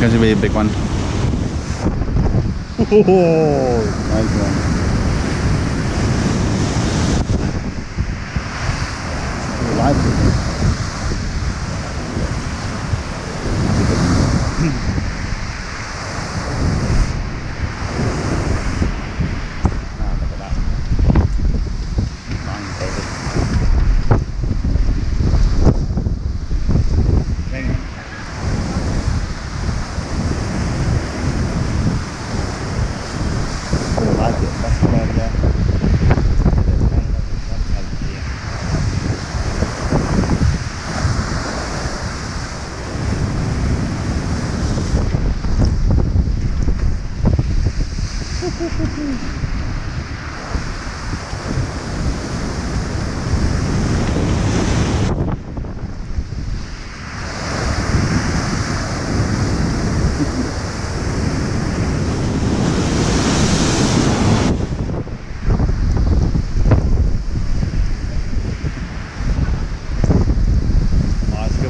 catch a really big one. Oh, nice one. Live. Ah, look at that. Fine, David. I like it. That's what I'm there. Oh, that's a good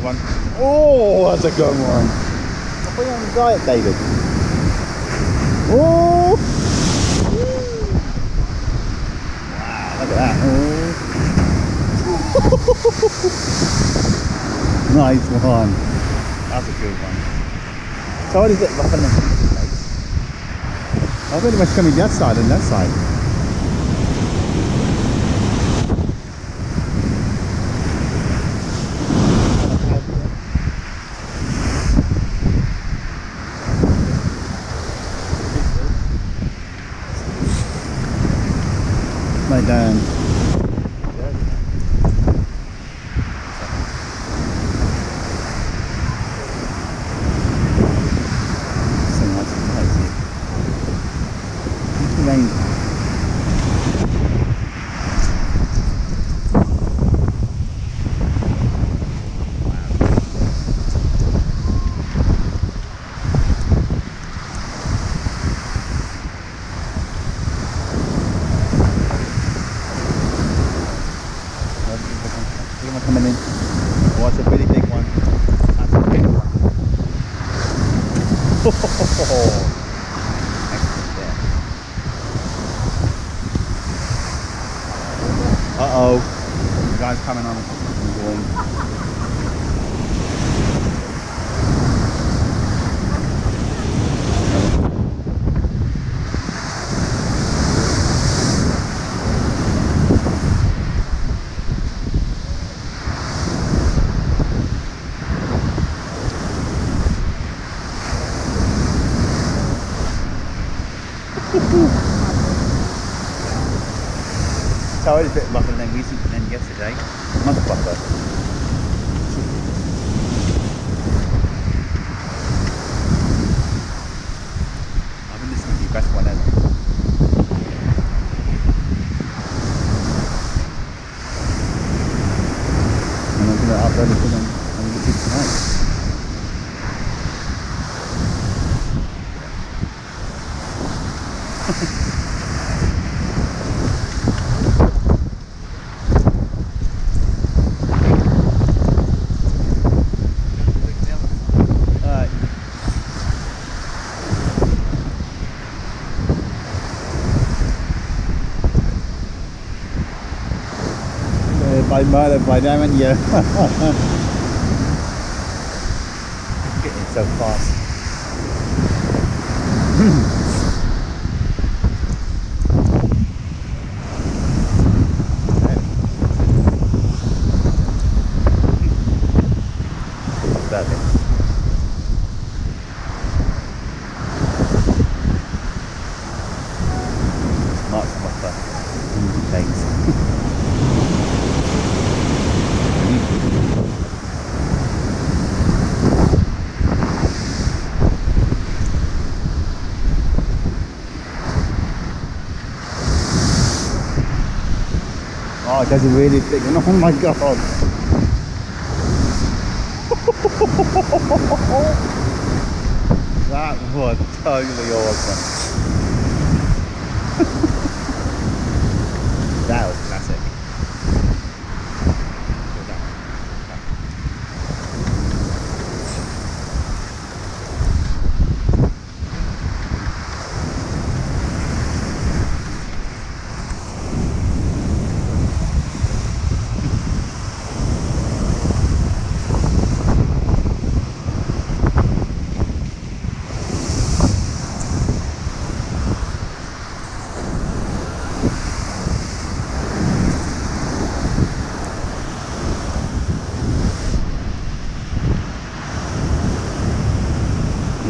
one. Oh, that's a good one. I'll put you on the diet, David. Oh! Wow, look at that. Nice one. That's a good one. So what is it rough in the place? I really much coming that side and that side. Like down. So much crazy. Rain. Look at coming in. What's a pretty big one? That's a big one. Uh oh. The guy's coming on. So it is a bit rougher than recent than yesterday. Motherfucker. I think this is the best one ever. And I'm gonna upload it to them on YouTube tonight. Alright. Uh, by murder, by diamond, yeah. Getting so fast. Perfect. Mark's buffer. Oh, that's really big. Oh my god. that was totally awesome.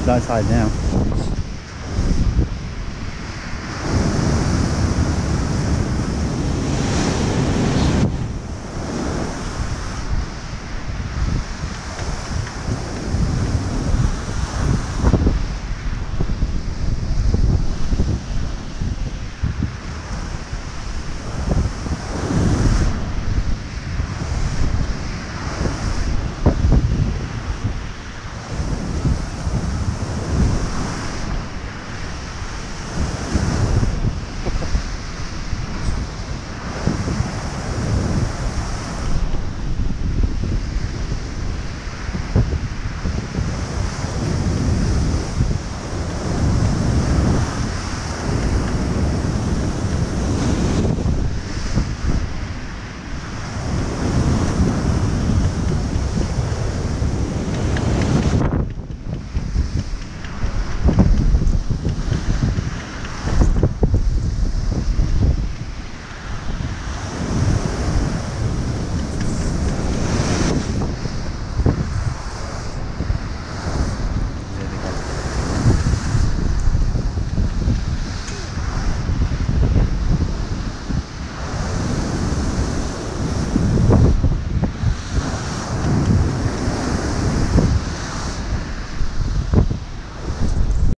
He's outside down.